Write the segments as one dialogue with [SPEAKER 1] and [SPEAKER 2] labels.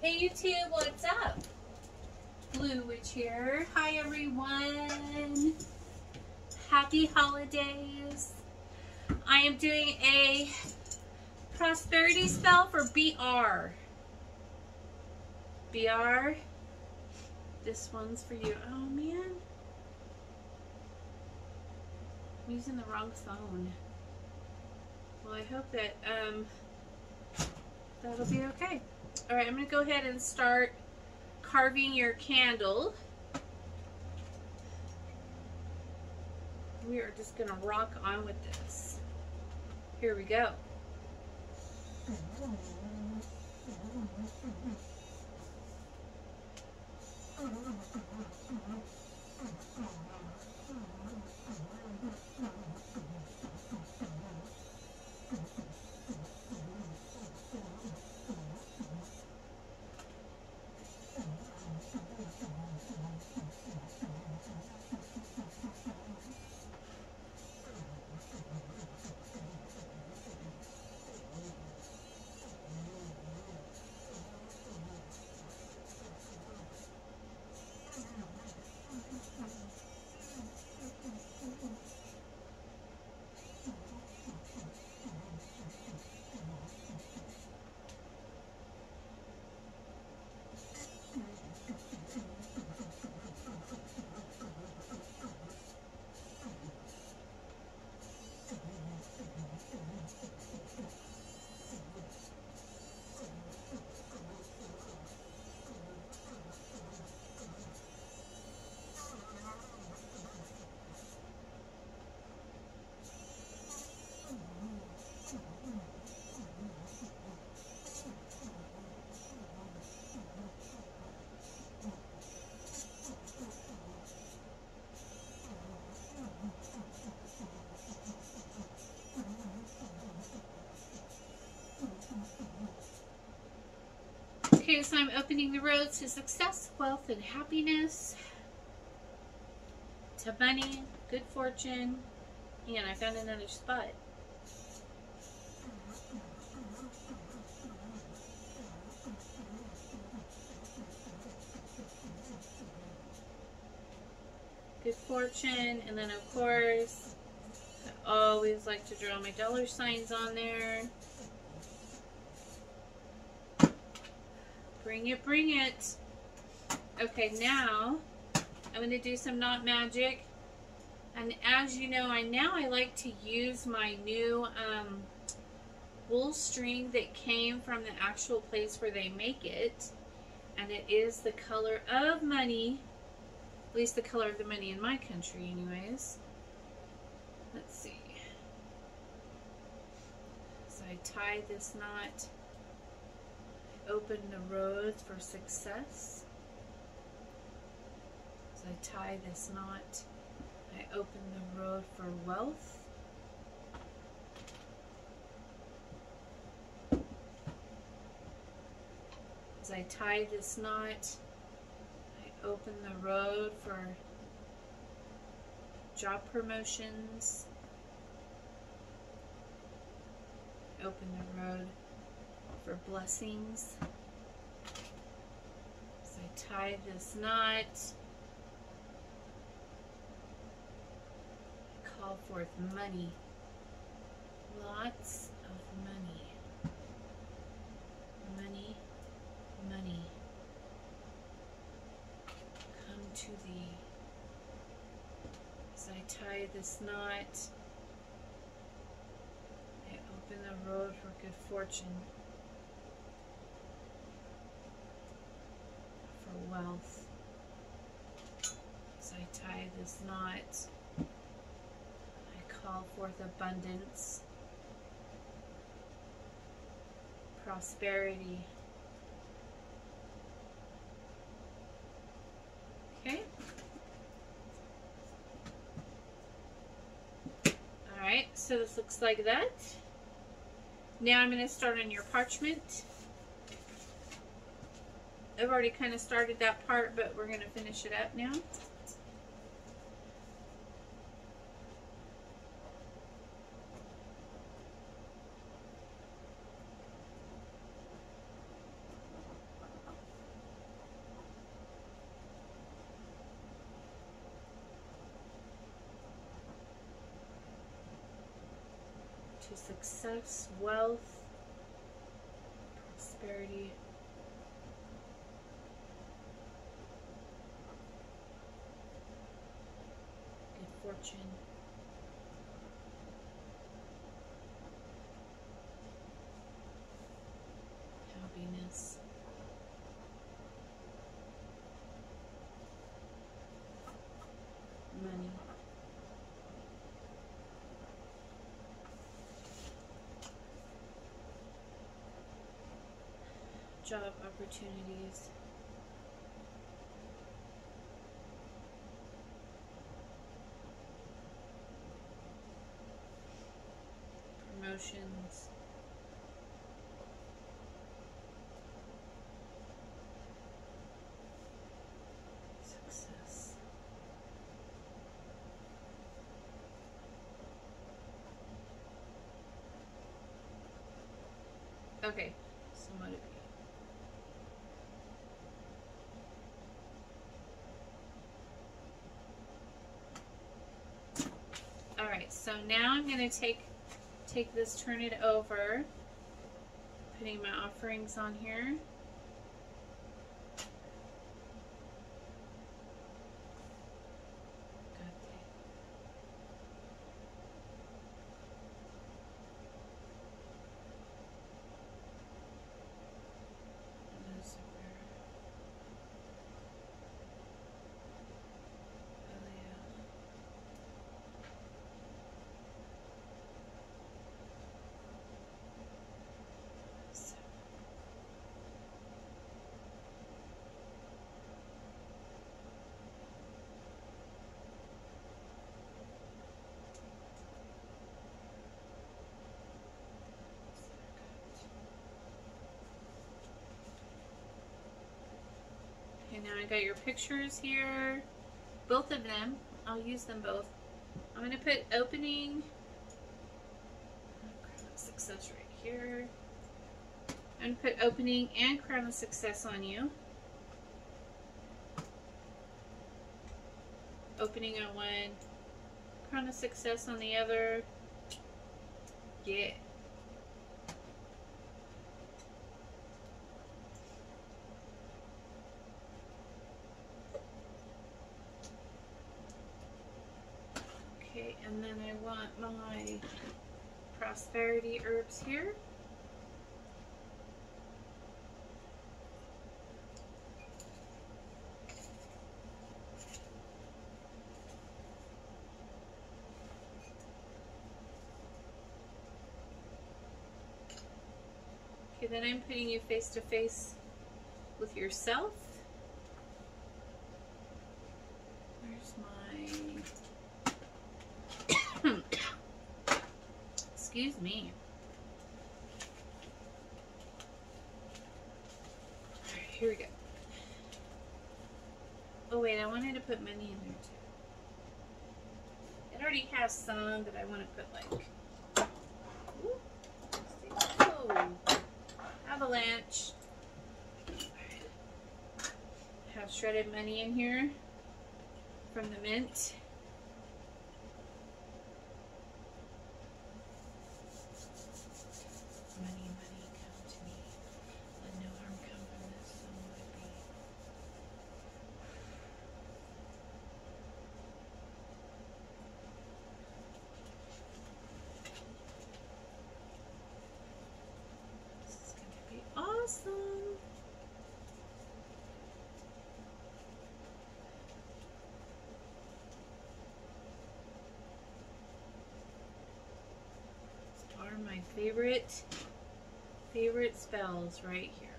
[SPEAKER 1] Hey YouTube, what's up? Blue Witch here. Hi everyone. Happy holidays. I am doing a prosperity spell for BR. BR. This one's for you. Oh man. I'm using the wrong phone. Well, I hope that um, that'll be okay. All right, I'm to go ahead and start carving your candle. We are just going to rock on with this. Here we go. Okay, so I'm opening the roads to success, wealth, and happiness, to money, good fortune, and I found another spot. Good fortune, and then of course, I always like to draw my dollar signs on there. Bring it, bring it. Okay, now I'm going to do some knot magic. And as you know, I now I like to use my new um, wool string that came from the actual place where they make it. And it is the color of money. At least the color of the money in my country anyways. Let's see. So I tie this knot open the road for success. As I tie this knot, I open the road for wealth. As I tie this knot, I open the road for job promotions. Open the road for blessings. So I tie this knot. Call forth money. Lots of money. Money, money. Come to thee. As I tie this knot, I open the road for good fortune. Wealth. So I tie this knot. I call forth abundance, prosperity. Okay. Alright, so this looks like that. Now I'm going to start on your parchment. I've already kind of started that part, but we're going to finish it up now. To success, wealth, prosperity, Happiness. Money. job opportunities. Promotions. Success. Okay, so what it? All right, so now I'm going to take take this, turn it over, putting my offerings on here. Okay, now I got your pictures here. Both of them. I'll use them both. I'm going to put opening success right here. I'm going to put opening and crown of success on you. Opening on one, crown of success on the other. Yeah. Okay, and then I want my prosperity herbs here. Okay, then I'm putting you face to face with yourself. Where's my Excuse me. Alright, here we go. Oh wait, I wanted to put money in there too. It already has some, but I want to put like avalanche. Alright. Have shredded money in here from the mint. Money, money, come to me. Let no harm come from this, so would it be. This is going to be awesome. These are my favorite favorite spells right here.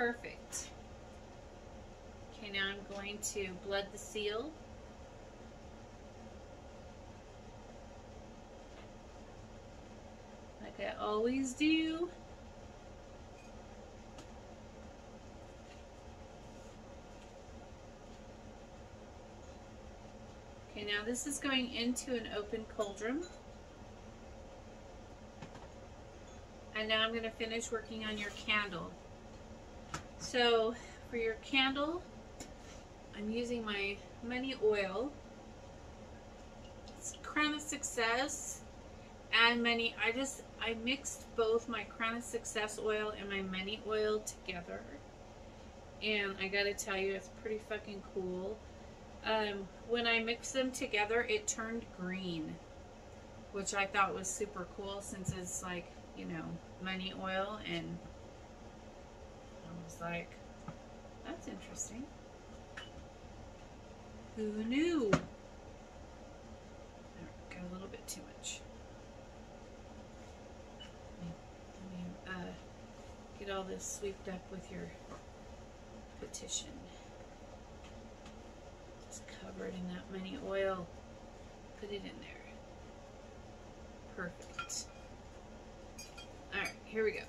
[SPEAKER 1] Perfect. Okay, now I'm going to blood the seal. Like I always do. Okay, now this is going into an open cauldron. And now I'm going to finish working on your candle. So for your candle, I'm using my money oil. It's Crown of Success and money. I just, I mixed both my Crown of Success oil and my money oil together. And I gotta tell you, it's pretty fucking cool. Um, when I mixed them together, it turned green, which I thought was super cool since it's like, you know, money oil and was like, that's interesting. Who knew? Got a little bit too much. Let me, uh, get all this swept up with your petition. Just cover it in that money oil. Put it in there. Perfect. Alright, here we go.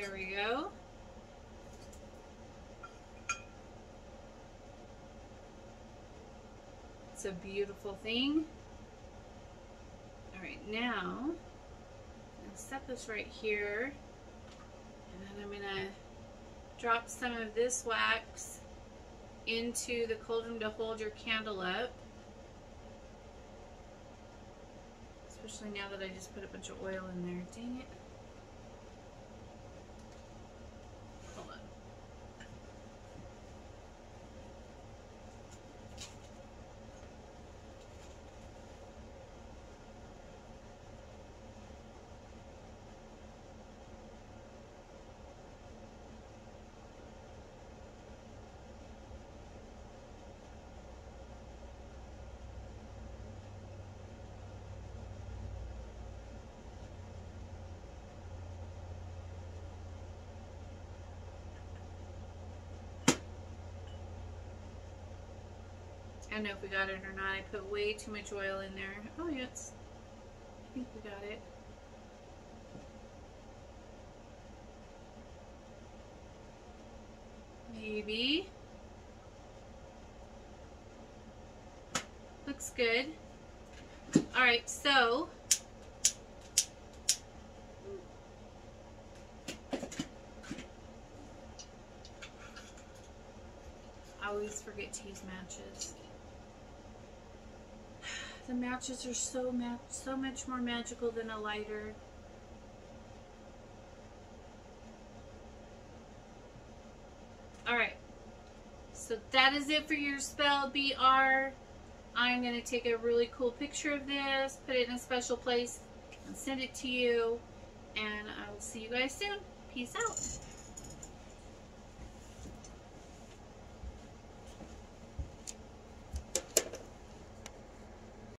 [SPEAKER 1] There we go. It's a beautiful thing. All right, now gonna set this right here, and then I'm gonna drop some of this wax into the cauldron to hold your candle up. Especially now that I just put a bunch of oil in there. Dang it. I don't know if we got it or not. I put way too much oil in there. Oh, yes. I think we got it. Maybe. Looks good. Alright, so I always forget to use matches. The matches are so ma so much more magical than a lighter. Alright. So that is it for your spell, BR. I'm going to take a really cool picture of this, put it in a special place, and send it to you. And I will see you guys soon. Peace out.